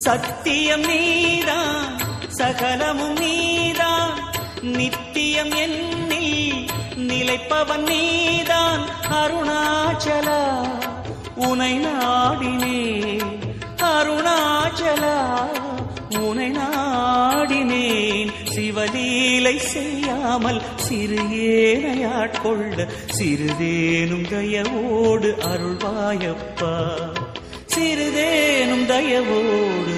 சத்தியம் நீதான் சகலமும் நீதான் நித்தியம் என்னில் நிலைப்பவன் நீதான் அருணாச்சலா. உனை நாடினே அருணாச்சலா. உனை நாடினேன் சிவலீலை செய்யாமல் சிறு ஏனையாட்கொள்ள சிறிதேனும் தயவோடு அருள்வாயப்பா. சிறிதேனும் தயவோடு